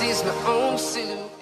is my own sin.